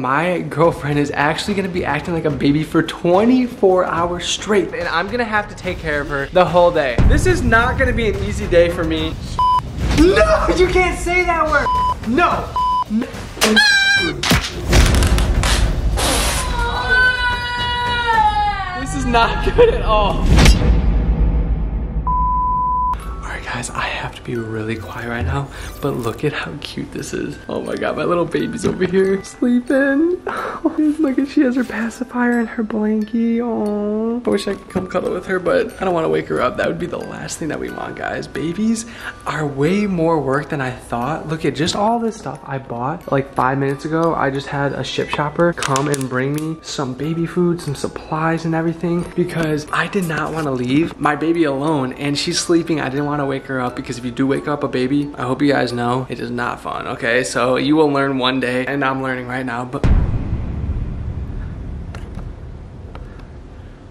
My girlfriend is actually gonna be acting like a baby for 24 hours straight. And I'm gonna have to take care of her the whole day. This is not gonna be an easy day for me. No, you can't say that word. No. This is not good at all. Alright guys, I have to be really quiet right now, but look at how cute this is. Oh my god, my little baby's over here sleeping. look at she has her pacifier and her blankie. Oh, I wish I could come cuddle with her, but I don't want to wake her up. That would be the last thing that we want, guys. Babies are way more work than I thought. Look at just all this stuff I bought like five minutes ago. I just had a Shipt shopper come and bring me some baby food, some supplies and everything because I did not want to leave my baby alone and she's sleeping. I didn't want to wake her up because if you do wake up a baby, I hope you guys know it is not fun, okay? So you will learn one day and I'm learning right now, but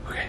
Okay.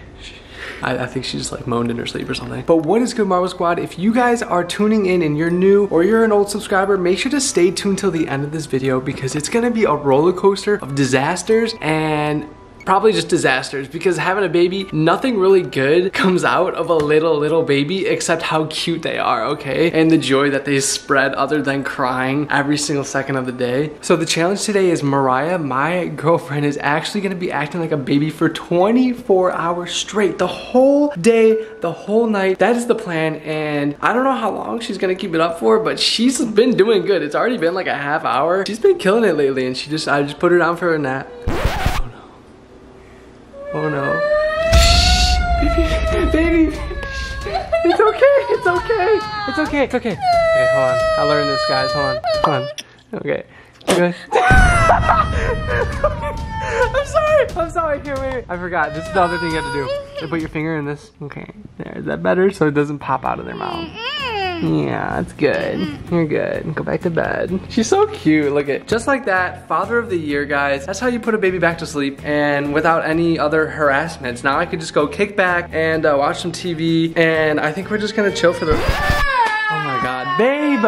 I, I, think she just like moaned in her sleep or something. But what is good Marble Squad? If you guys are tuning in and you're new or you're an old subscriber, make sure to stay tuned till the end of this video because it's gonna be a roller coaster of disasters and probably just disasters because having a baby, nothing really good comes out of a little, little baby except how cute they are, okay? And the joy that they spread other than crying every single second of the day. So the challenge today is Mariah, my girlfriend, is actually gonna be acting like a baby for 24 hours straight. The whole day, the whole night. That is the plan and I don't know how long she's gonna keep it up for, but she's been doing good. It's already been like a half hour. She's been killing it lately and she just, I just put her down for a nap. Oh no. Baby, baby. It's okay, it's okay. It's okay, it's okay. Okay, hold on. I learned this, guys. Hold on. Hold on. Okay. Good. I'm sorry. I'm sorry. Here, wait. I forgot. This is the other thing you have to do. You put your finger in this. Okay. There. Is that better? So it doesn't pop out of their mouth. Yeah, it's good. You're good. Go back to bed. She's so cute. Look at just like that. Father of the year, guys. That's how you put a baby back to sleep and without any other harassments. Now I could just go kick back and uh, watch some TV and I think we're just gonna chill for the. Oh my God, babe,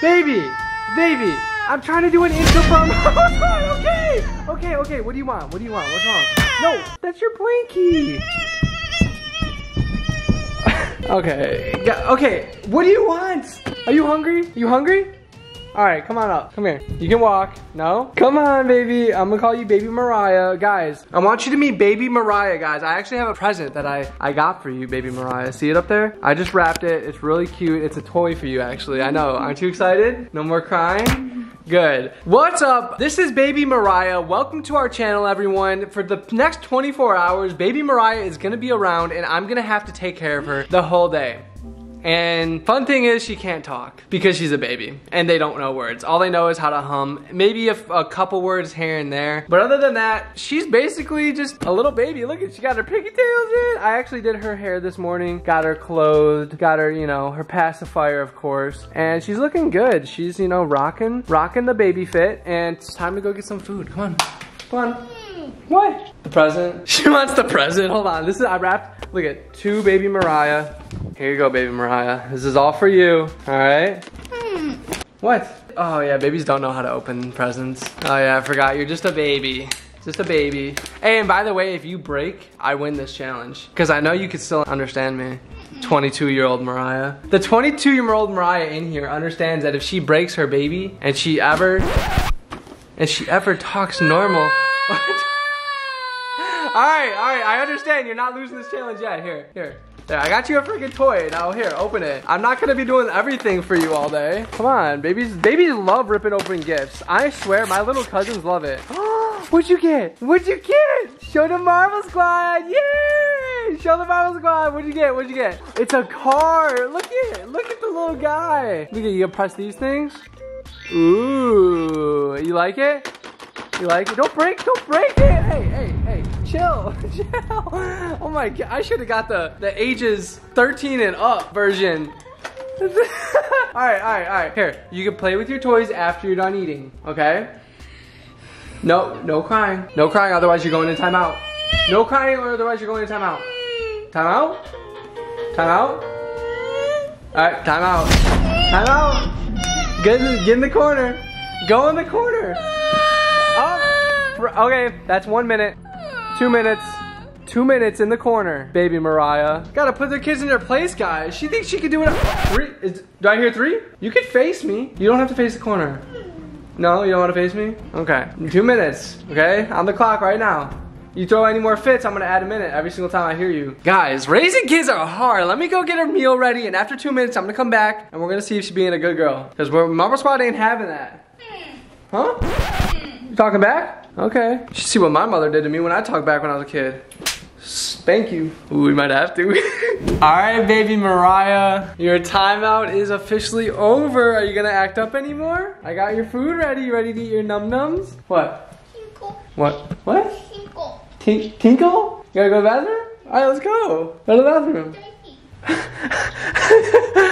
baby, baby. I'm trying to do an intro from. okay, okay, okay. What do you want? What do you want? What's wrong? No, that's your blankie. Okay. Okay. What do you want? Are you hungry? You hungry? All right, come on up. Come here. You can walk. No? Come on, baby. I'm gonna call you Baby Mariah. Guys, I want you to meet Baby Mariah, guys. I actually have a present that I, I got for you, Baby Mariah. See it up there? I just wrapped it. It's really cute. It's a toy for you, actually. I know. Aren't you excited? No more crying? Good. What's up? This is Baby Mariah. Welcome to our channel, everyone. For the next 24 hours, Baby Mariah is gonna be around and I'm gonna have to take care of her the whole day. And fun thing is she can't talk because she's a baby and they don't know words. All they know is how to hum, maybe a, a, couple words here and there. But other than that, she's basically just a little baby. Look at, she got her pigtails in. I actually did her hair this morning, got her clothed, got her, you know, her pacifier, of course. And she's looking good. She's, you know, rocking, rocking the baby fit. And it's time to go get some food. Come on, come on. What? The present? She wants the present. Hold on. This is, I wrapped, look at, two baby Mariah. Here you go, baby Mariah. This is all for you, all right? Hmm. What? Oh yeah, babies don't know how to open presents. Oh yeah, I forgot, you're just a baby. Just a baby. Hey, and by the way, if you break, I win this challenge. Because I know you can still understand me. 22 year old Mariah. The 22 year old Mariah in here understands that if she breaks her baby and she ever, and she ever talks normal, right, all right, I understand. You're not losing this challenge yet. Here, here. There, I got you a freaking toy. Now here, open it. I'm not gonna be doing everything for you all day. Come on, babies. Babies love ripping open gifts. I swear, my little cousins love it. What'd you get? What'd you get? Show the Marble Squad. Yay! Show the Marble Squad. What'd you get? What'd you get? It's a car. Look at it. Look at the little guy. Look at you. Press these things. Ooh, you like it? You like it? Don't break, don't break it. Hey, hey, hey, chill, chill. Oh my God, I should have got the, the ages 13 and up version. all right, all right, all right. Here, you can play with your toys after you're done eating, okay? No, no crying. No crying, otherwise you're going to timeout. No crying, or otherwise you're going to timeout. Timeout? Timeout? All right, timeout. Timeout. Get in, get in the corner. Go in the corner. Okay, that's one minute. Two minutes. Two minutes in the corner, baby Mariah. Gotta put the kids in their place, guys. She thinks she can do it. Three? Is, do I hear three? You can face me. You don't have to face the corner. No, you don't want to face me? Okay, two minutes, okay? On the clock right now. You throw any more fits, I'm gonna add a minute every single time I hear you. Guys, raising kids are hard. Let me go get her meal ready, and after two minutes, I'm gonna come back, and we're gonna see if she's being a good girl. Because Marble Squad ain't having that. Hmm. Huh? Hmm. You talking back? Okay. You should see what my mother did to me when I talked back when I was a kid. Spank you. Ooh, we might have to. All right, baby Mariah. Your timeout is officially over. Are you gonna act up anymore? I got your food ready. You ready to eat your num-nums? What? Tinkle. What? What? Tinkle. Tink tinkle? You gotta go to the bathroom? All right, let's go. Go to the bathroom.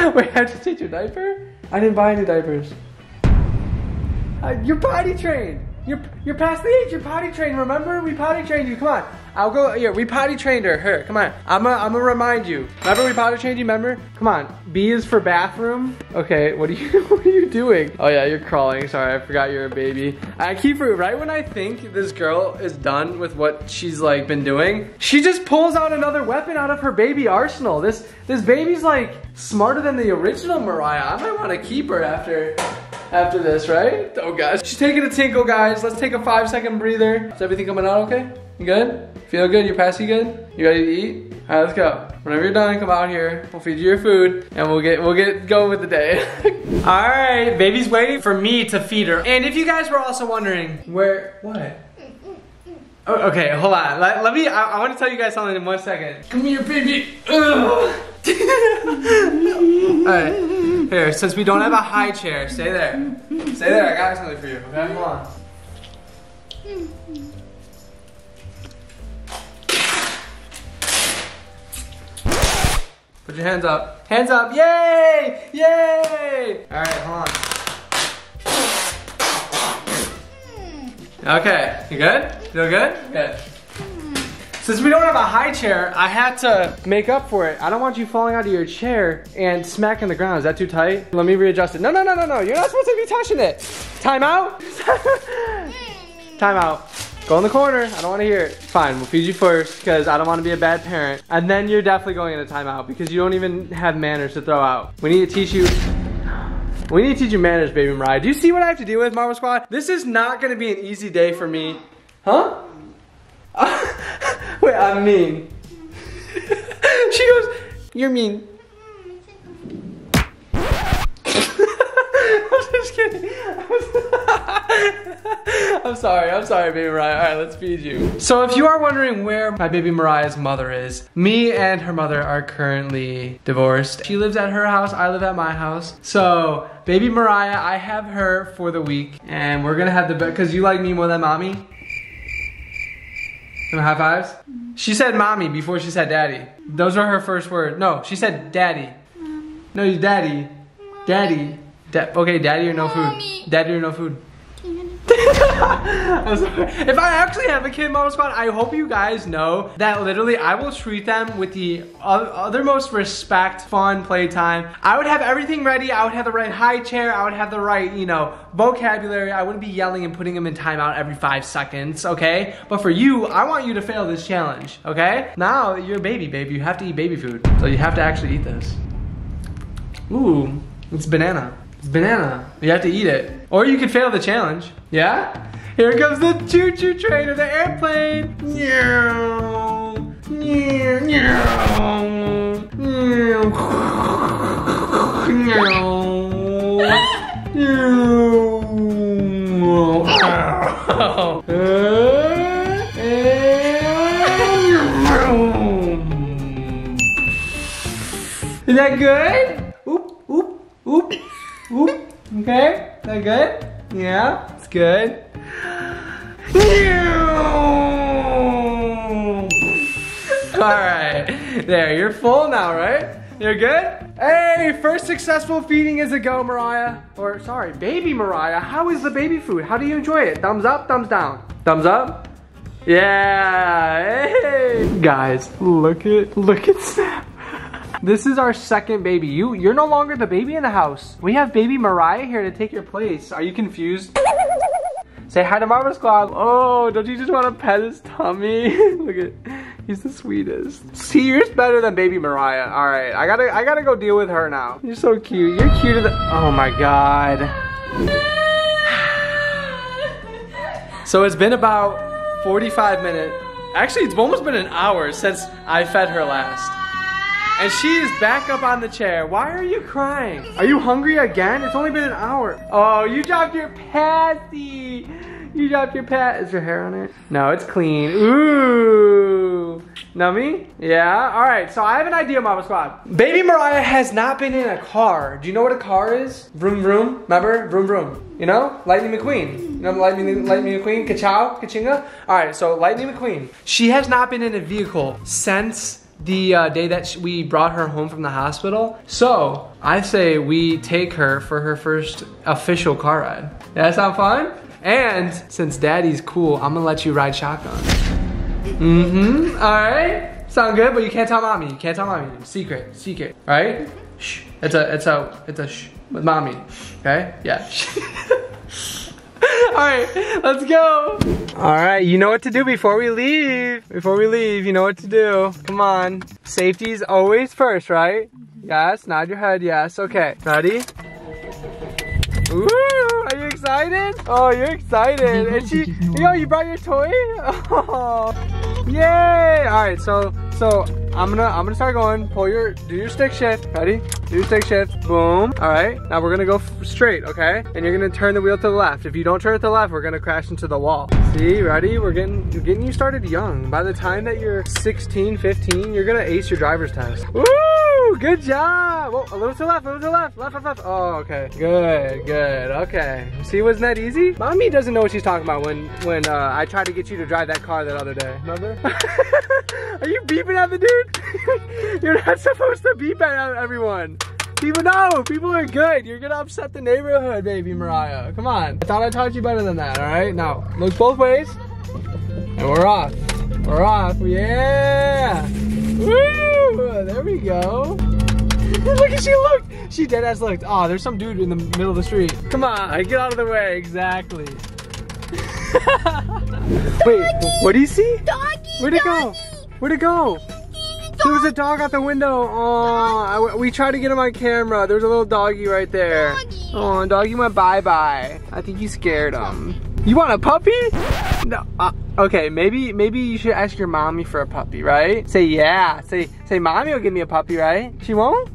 Wait, I have to change your diaper? I didn't buy any diapers. Uh, you're potty trained. You're you're past the age. You're potty trained. Remember, we potty trained you. Come on. I'll go. Here, we potty trained her. Here, come on. I'm gonna I'm gonna remind you. Remember, we potty trained you. Remember? Come on. B is for bathroom. Okay. What are you What are you doing? Oh yeah, you're crawling. Sorry, I forgot you're a baby. I keep right when I think this girl is done with what she's like been doing, she just pulls out another weapon out of her baby arsenal. This this baby's like smarter than the original Mariah. I might want to keep her after after this, right? Oh gosh. She's taking a tinkle, guys. Let's take a five second breather. Is everything coming out okay? You good? Feel good? You're passing good? You ready to eat? All right, let's go. Whenever you're done, come out here. We'll feed you your food and we'll get we'll get going with the day. All right, baby's waiting for me to feed her. And if you guys were also wondering where, what? Oh, okay, hold on. Let, let me, I, I, want to tell you guys something in one second. Come here, baby. All right, here, since we don't have a high chair, stay there. Stay there, I got something for you, okay? Hold on. Put your hands up. Hands up, yay! Yay! All right, hold on. Okay, you good? Feel good? Good. Since we don't have a high chair, I had to make up for it. I don't want you falling out of your chair and smacking the ground. Is that too tight? Let me readjust it. No, no, no, no, no. You're not supposed to be touching it. Time out. Time out. Go in the corner. I don't want to hear it. Fine, we'll feed you first because I don't want to be a bad parent. And then you're definitely going in into timeout because you don't even have manners to throw out. We need to teach you we need to teach you manners, baby Mariah. Do you see what I have to deal with, Marble Squad? This is not gonna be an easy day for me. Huh? Wait, I'm mean. she goes, you're mean. I'm just kidding. I'm sorry, I'm sorry, baby Mariah. All right, let's feed you. So if you are wondering where my baby Mariah's mother is, me and her mother are currently divorced. She lives at her house, I live at my house. So baby Mariah, I have her for the week and we're gonna have the, best, because you like me more than mommy? Some high fives? She said mommy before she said daddy. Those were her first words. No, she said daddy. No, you daddy. Daddy. Da okay, daddy or no food. Daddy or no food. If I actually have a kid Marble Squad, I hope you guys know that literally I will treat them with the othermost respect, fun playtime. I would have everything ready. I would have the right high chair. I would have the right, you know, vocabulary. I wouldn't be yelling and putting them in timeout every five seconds, okay? But for you, I want you to fail this challenge, okay? Now, you're a baby, baby. You have to eat baby food. So you have to actually eat this. Ooh, it's banana. It's banana. You have to eat it. Or you could fail the challenge. Yeah? Here comes the choo-choo train of the airplane. Is that good? Oop, oop, oop. Whoop. Okay, that good? Yeah, it's good. All right, there, you're full now, right? You're good? Hey, first successful feeding is a go, Mariah. Or, sorry, baby Mariah. How is the baby food? How do you enjoy it? Thumbs up, thumbs down? Thumbs up? Yeah, hey. Guys, look at, look at Snap. This is our second baby. You, you're no longer the baby in the house. We have baby Mariah here to take your place. Are you confused? Say hi to Marble Squad. Oh, don't you just want to pet his tummy? Look at, he's the sweetest. See, you're better than baby Mariah. All right, I gotta, I gotta go deal with her now. You're so cute. You're cuter than, oh my God. So it's been about 45 minutes. Actually, it's almost been an hour since I fed her last. And she is back up on the chair. Why are you crying? Are you hungry again? It's only been an hour. Oh, you dropped your patty. You dropped your pat. Is your hair on it? No, it's clean. Ooh. Nummy? Yeah? Alright, so I have an idea, Marble Squad. Baby Mariah has not been in a car. Do you know what a car is? Vroom vroom. Remember? Vroom vroom. You know? Lightning McQueen. You know Lightning, Lightning McQueen? Kachow? Kachinga? Alright, so Lightning McQueen. She has not been in a vehicle since the uh, day that we brought her home from the hospital. So I say we take her for her first official car ride. That sound fun? And since daddy's cool, I'm gonna let you ride shotgun. Mm-hmm, all right. Sound good, but you can't tell mommy. You can't tell mommy. Secret, secret, right? Shh, it's a, it's a, it's a shh with mommy, okay? Yeah. All right, let's go. All right, you know what to do before we leave. Before we leave, you know what to do. Come on. Safety's always first, right? Mm-hmm. Yes, nod your head, yes. Okay, ready? Ooh, are you excited? Oh, you're excited. And she, you yo, you brought your toy? Oh, yay. All right, so, so I'm gonna, I'm gonna start going. Pull your, do your stick shift. Ready? Do your stick shift. Boom. All right, now we're gonna go straight, okay? And you're gonna turn the wheel to the left. If you don't turn it to the left, we're gonna crash into the wall. See, ready? We're getting, we're getting you started young. By the time that you're 16, 15, you're gonna ace your driver's test. Woo! Good job. Whoa, a little to the left, a little to the left, left, left, left. Oh, okay. Good, good. Okay. See, wasn't that easy? Mommy doesn't know what she's talking about when when uh, I tried to get you to drive that car that other day. Remember? Are you beeping at the dude? You're not supposed to beep at everyone. People know, people are good. You're gonna upset the neighborhood, baby Mariah. Come on. I thought I taught you better than that, all right? Now, look both ways. And we're off. We're off, yeah. Woo, there we go. Look at she looked. She dead ass looked. Oh, there's some dude in the middle of the street. Come on, get out of the way. Exactly. Wait, what do you see? Doggy, Where'd it go? Where'd it go? There was a dog out the window. Oh, I, we tried to get him on camera. There was a little doggy right there. Doggy. Oh, doggy went bye-bye. I think you scared him. You want a puppy? No. Uh, okay, maybe maybe you should ask your mommy for a puppy, right? Say yeah. Say say mommy will give me a puppy, right? She won't?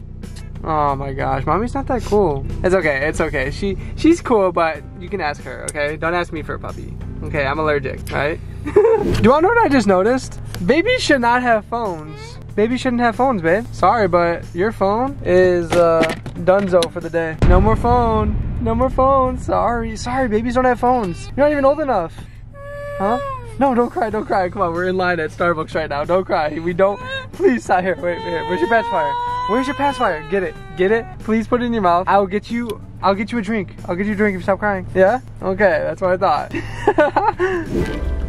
Oh my gosh, mommy's not that cool. It's okay, it's okay. She she's cool, but you can ask her, okay? Don't ask me for a puppy. Okay, I'm allergic, right? Do you wanna know what I just noticed? Babies should not have phones. Babies shouldn't have phones, babe. Sorry, but your phone is uh donezo for the day. No more phone. No more phone. Sorry. Sorry, babies don't have phones. You're not even old enough. Huh? No, don't cry, don't cry. Come on, we're in line at Starbucks right now. Don't cry. We don't. Please, stop here. Wait, wait. Where's your pacifier? Where's your pacifier? Get it. Get it. Please put it in your mouth. I'll get you. I'll get you a drink. I'll get you a drink if you stop crying. Yeah? Okay, that's what I thought.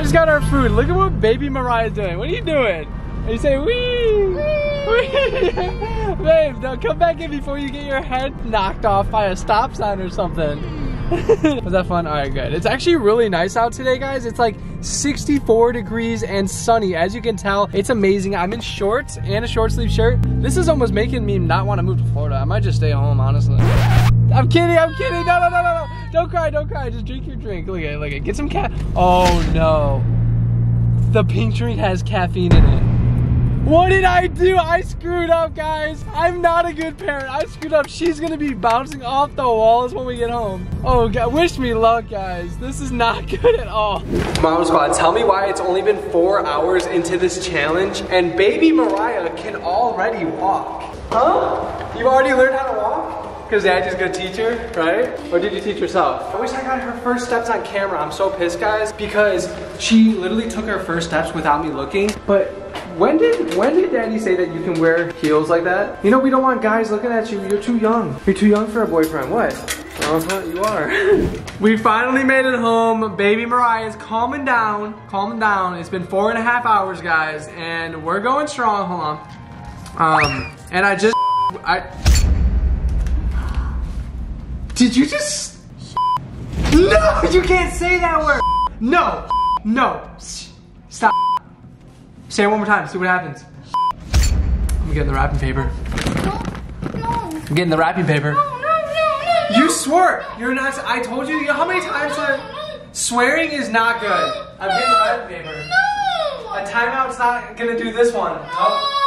I just got our food. Look at what baby Mariah's doing. What are you doing? Are you saying wee? Wee. Babe, now come back in before you get your head knocked off by a stop sign or something. Was that fun? All right, good. It's actually really nice out today, guys. It's like 64 degrees and sunny. As you can tell, it's amazing. I'm in shorts and a short sleeve shirt. This is almost making me not want to move to Florida. I might just stay home, honestly. I'm kidding, I'm kidding. No, no, no, no, no. Don't cry, don't cry. Just drink your drink. Look at it, look at it. Get some cat. Oh, no. The pink drink has caffeine in it. What did I do? I screwed up, guys. I'm not a good parent. I screwed up. She's gonna be bouncing off the walls when we get home. Oh, God. Wish me luck, guys. This is not good at all. Mom Squad, tell me why it's only been four hours into this challenge and baby Mariah can already walk. Huh? You've already learned how to walk? Because Daddy's a good teacher, right? Or did you teach yourself? I wish I got her first steps on camera. I'm so pissed, guys, because she literally took her first steps without me looking. But when did when did Daddy say that you can wear heels like that? You know, we don't want guys looking at you. You're too young. You're too young for a boyfriend. What? Uh-huh, you are. we finally made it home. Baby Mariah is calming down, calming down. It's been four and a half hours, guys, and we're going strong. Hold on. Um, and I just, I, did you just, no, you can't say that word. No, no, stop. Say it one more time, see what happens. I'm getting the wrapping paper. No, no, I'm getting the wrapping paper. no, no, no, no. You swore. You're not. I told you. You know how many times I, swearing is not good. I'm getting the wrapping paper. No. A timeout's not gonna do this one. Oh.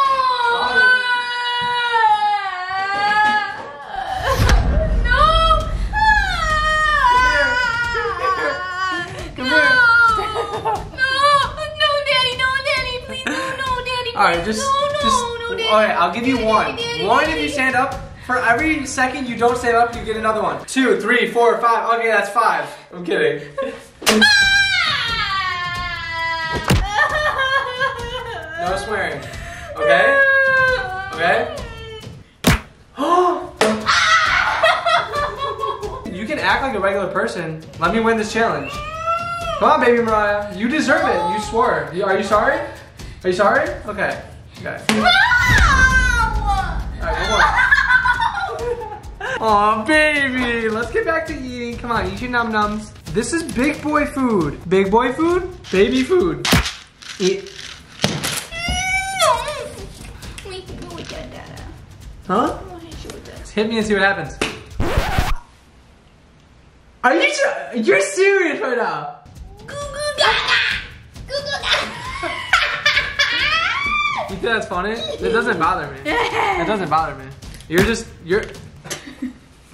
Come here. All right, just, just. Okay, I'll give you one. One if you stand up. For every second you don't stand up, you get another one. Two, three, four, five. Okay, that's five. I'm kidding. No swearing. Okay. Okay. you can act like a regular person. Let me win this challenge. Come on, baby Mariah. You deserve it. You swore. Are you sorry? Are you sorry? Okay. Okay. One. Aw, baby. Let's get back to eating. Come on, eat your num nums. This is big boy food. Big boy food? Baby food. Eat. Huh? Hit me and see what happens. Are you You're serious right now? You think that's funny? It doesn't bother me. It doesn't bother me. You're just you're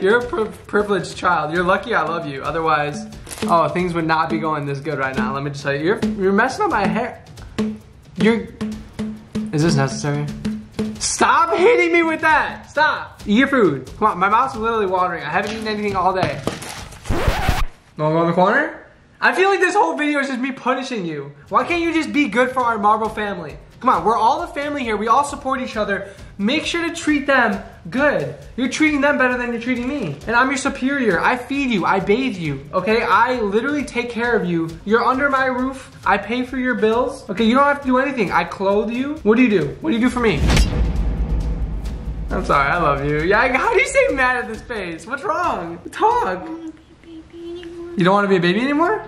you're a pri- privileged child. You're lucky I love you. Otherwise, oh, things would not be going this good right now. Let me just tell you, you're you're messing up my hair. You're. Is this necessary? Stop hitting me with that! Stop! Eat your food. Come on, my mouth's literally watering. I haven't eaten anything all day. Wanna go in the corner? I feel like this whole video is just me punishing you. Why can't you just be good for our Marble family? Come on, we're all a family here. We all support each other. Make sure to treat them good. You're treating them better than you're treating me. And I'm your superior. I feed you. I bathe you. Okay? I literally take care of you. You're under my roof. I pay for your bills. Okay, you don't have to do anything. I clothe you. What do you do? What do you do for me? I'm sorry, I love you. Yeah, how do you say mad at this face? What's wrong? Talk. You don't want to be a baby anymore?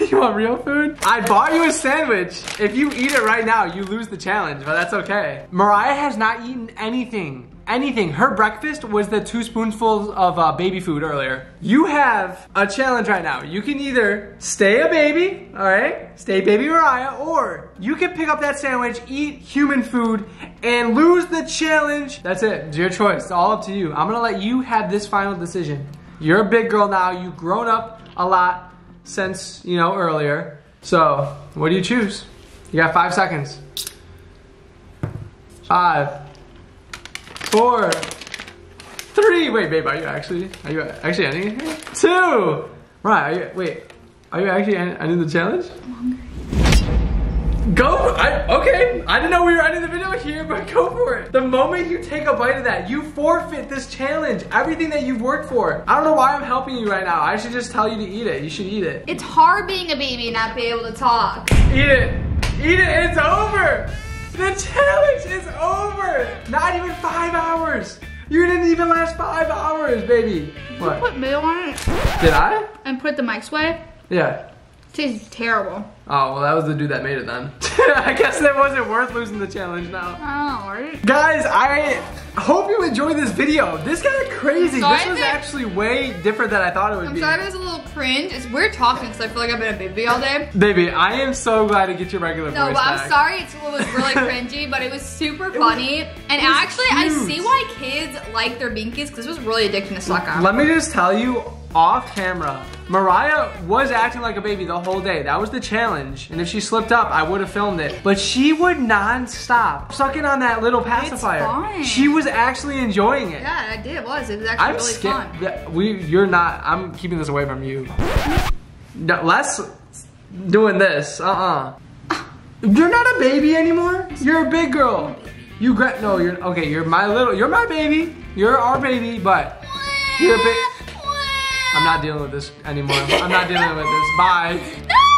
you want real food? I bought you a sandwich. If you eat it right now, you lose the challenge, but that's okay. Mariah has not eaten anything. Anything. Her breakfast was the two spoonfuls of uh, baby food earlier. You have a challenge right now. You can either stay a baby, all right? Stay baby Mariah, or you can pick up that sandwich, eat human food, and lose the challenge. That's it. It's your choice. It's all up to you. I'm gonna let you have this final decision. You're a big girl now. You've grown up a lot since, you know, earlier. So, what do you choose? You got five seconds. Five, four, three. Wait, babe, are you actually, are you actually ending it here? Two. Right, are you, wait, are you actually ending the challenge? Go, I, okay, I didn't know we were ending the video here, but go for it. The moment you take a bite of that, you forfeit this challenge, everything that you've worked for. I don't know why I'm helping you right now. I should just tell you to eat it. You should eat it. It's hard being a baby and not be able to talk. Eat it. Eat it. It's over. The challenge is over. Not even five hours. You didn't even last five hours, baby. What? Put mayo on it Did I? and put the mics away. Yeah. Tastes terrible. Oh, well, that was the dude that made it then. I guess it wasn't worth losing the challenge now. Oh, right? Guys, I hope you enjoyed this video. This got crazy. This was actually way different than I thought it would be. I'm sorry it was a little cringe. It's weird talking because I feel like I've been a baby all day. Baby, I am so glad to get your regular No, voice but I'm sorry it's, it was really cringy, but it was super funny. and it was actually, I see why kids like their binkies because this was really addicting to suck on. Let me just tell you off camera, Mariah was acting like a baby the whole day. That was the challenge. And if she slipped up, I would have filmed it. But she would non-stop sucking on that little pacifier. She was actually enjoying it. Yeah, I did. It was. It was actually I'm really fun. that We, you're not. I'm keeping this away from you. No, less doing this. Uh-uh. You're not a baby anymore. You're a big girl. You gra- no. You're okay. You're my little. You're my baby. You're our baby, but you're a bit. I'm not dealing with this anymore. I'm not dealing with this. Bye.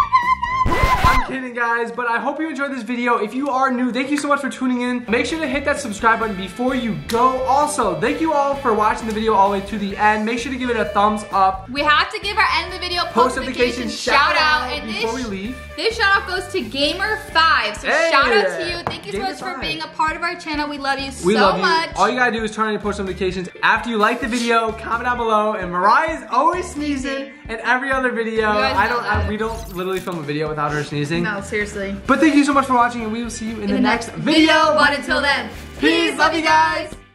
I'm kidding guys, but I hope you enjoyed this video. If you are new, thank you so much for tuning in. Make sure to hit that subscribe button before you go. Also, thank you all for watching the video all the way to the end. Make sure to give it a thumbs up. We have to give our end of the video Post post notification shout out. And before we this, leave. this shout out goes to Gamer5. So Hey! shout out to you. Thank you so much for being a part of our channel. We love you We so love you. much. All you gotta do is turn on your post notifications after you like the video. Comment down below. And Mariah is always sneezing in every other video. I don't. I, we don't literally film a video without her sneezing. no, seriously. But thank you so much for watching, and we will see you in, the, next, video. But until then, Peace. Love you guys.